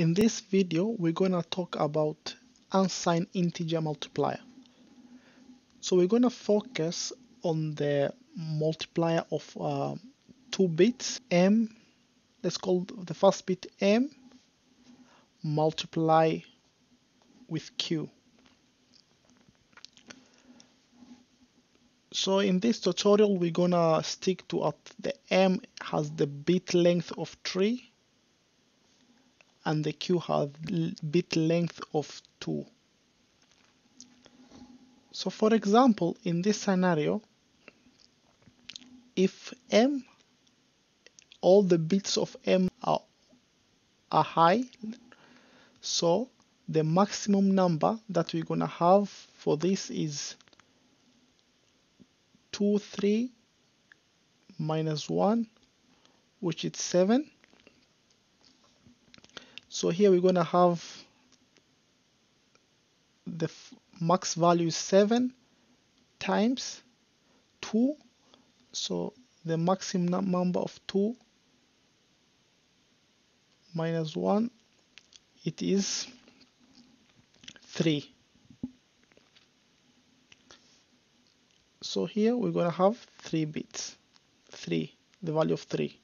In this video, we're going to talk about unsigned integer multiplier. So we're going to focus on the multiplier of uh, two bits, m, let's call the first bit m, multiply with q. So in this tutorial, we're going to stick to what the m has the bit length of 3 and the q has bit length of 2. So for example, in this scenario, if m, all the bits of m are, are high, so the maximum number that we're to have for this is 2, 3 minus 1, which is 7 so here we're going to have the max value is 7 times 2 so the maximum number of 2 minus 1 it is 3 so here we're going to have 3 bits 3 the value of 3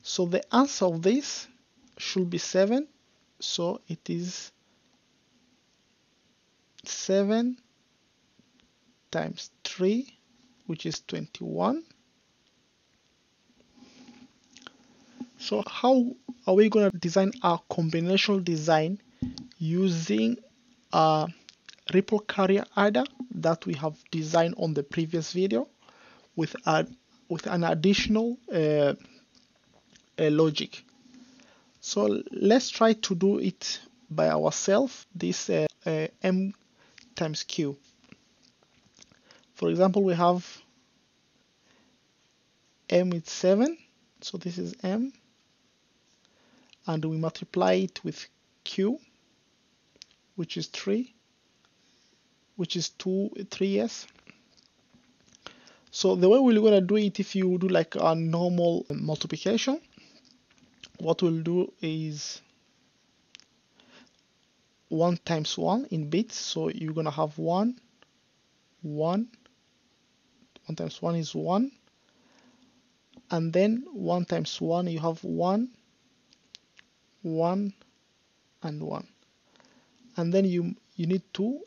so the answer of this should be 7 so it is 7 times 3 which is 21 so how are we going to design our combinational design using a ripple carry adder that we have designed on the previous video with a with an additional uh, logic so let's try to do it by ourselves, this uh, uh, m times q. For example, we have m is 7, so this is m, and we multiply it with q, which is 3, which is 2, 3s. So the way we're going to do it, if you do like a normal multiplication, what we'll do is 1 times 1 in bits. So you're gonna have 1 1 1 times 1 is 1 and then 1 times 1 you have 1 1 and 1 and then you you need to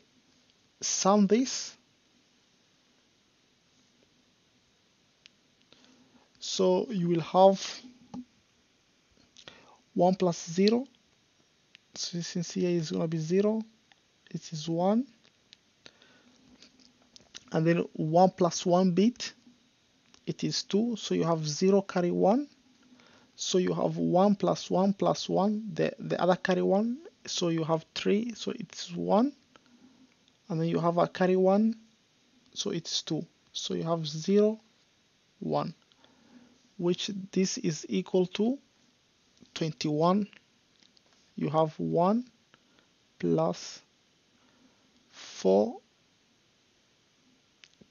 sum this. So you will have 1 plus 0 so since here is to be 0 it is 1 and then 1 plus 1 bit it is 2 so you have 0 carry 1 so you have 1 plus 1 plus 1 the, the other carry 1 so you have 3 so it's 1 and then you have a carry 1 so it's 2 so you have 0 1 which this is equal to 21 you have 1 plus 4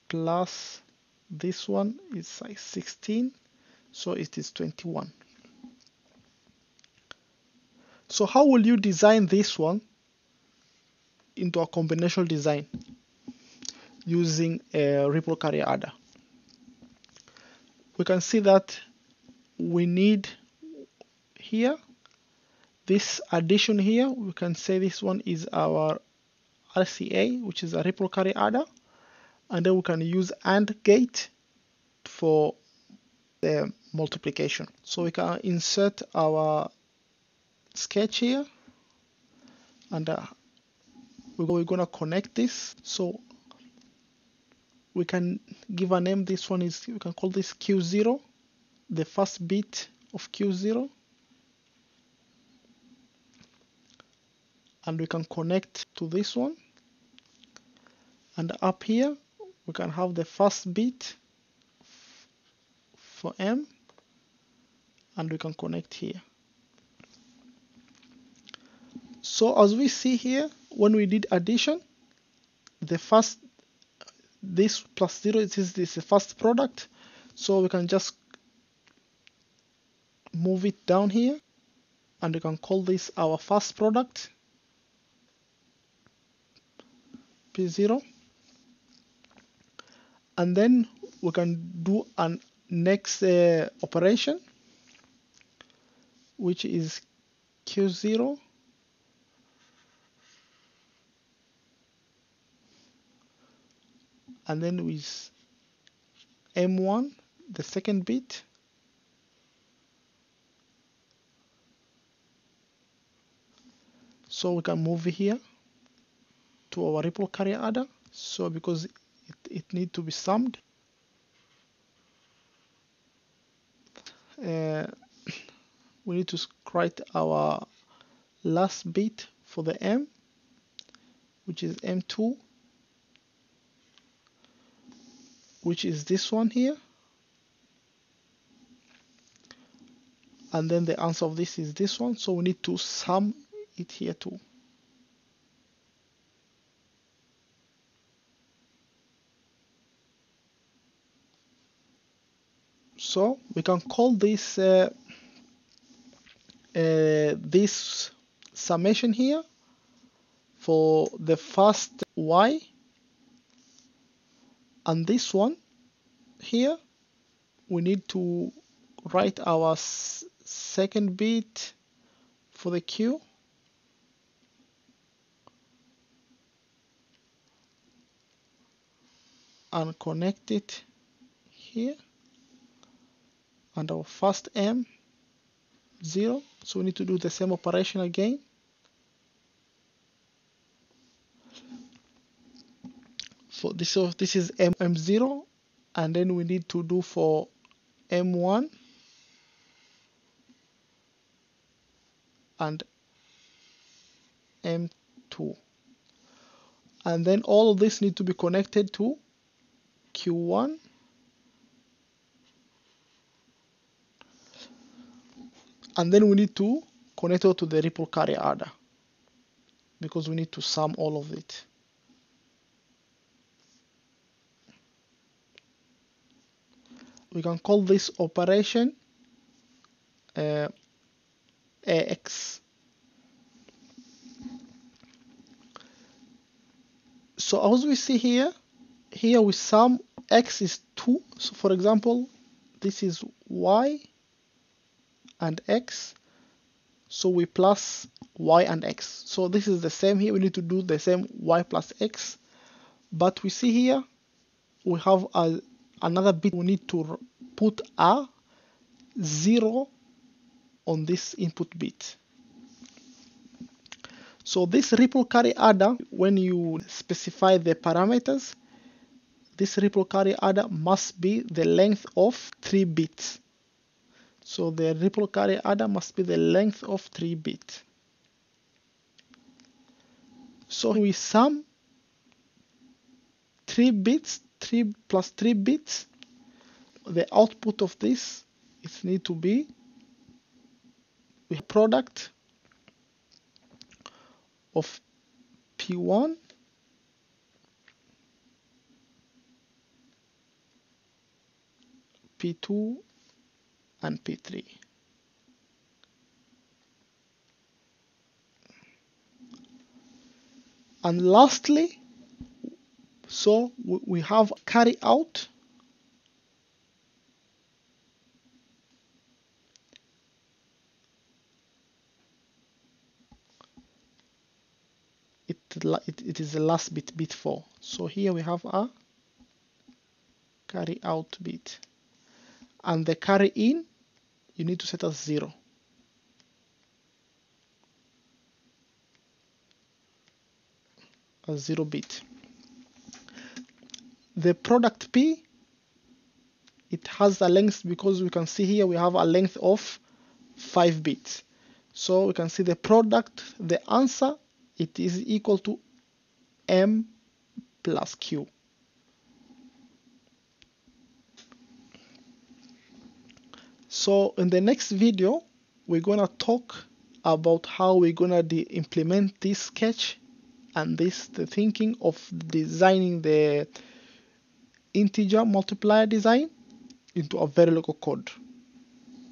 plus this one is like 16 so it is 21 so how will you design this one into a combinational design using a ripple carry adder? We can see that we need here. This addition here we can say this one is our RCA which is a ripple carry adder and then we can use AND gate for the multiplication. So we can insert our sketch here. And uh, we're going to connect this. So we can give a name. This one is we can call this Q0 the first bit of Q0 and we can connect to this one. And up here we can have the first bit for M and we can connect here. So as we see here when we did addition the first this plus zero it is this first product. So we can just move it down here and we can call this our first product p0 and then we can do an next uh, operation which is q0 and then with m1 the second bit. So we can move here to our ripple carry adder so because it, it need to be summed. Uh, we need to write our last bit for the M which is M2 which is this one here. And then the answer of this is this one so we need to sum it here too so we can call this uh, uh, this summation here for the first y and this one here. We need to write our second bit for the q. And connect it here and our first m 0 so we need to do the same operation again. For this so this is m m0 and then we need to do for m1 and m2 and then all of this need to be connected to q1 and then we need to connect it to the ripple carry adder. Because we need to sum all of it. We can call this operation uh, AX so as we see here here we sum X is 2 so for example this is Y and x. So we plus y and x. So this is the same here. We need to do the same y plus x. But we see here we have a, another bit we need to put a zero on this input bit. So this ripple carry adder when you specify the parameters this ripple carry adder must be the length of 3 bits so the ripple carry adder must be the length of 3 bits. So we sum 3 bits, 3 plus 3 bits. The output of this is need to be a product of P1 P2 and P3. And lastly, so we have carry out it, it, it is the last bit bit 4 so here we have a carry out bit and the carry in you need to set as 0 a 0 bit. The product P it has a length because we can see here we have a length of 5 bits. So we can see the product the answer it is equal to M plus Q so in the next video we're gonna talk about how we're gonna implement this sketch and this the thinking of designing the integer multiplier design into a Verilog code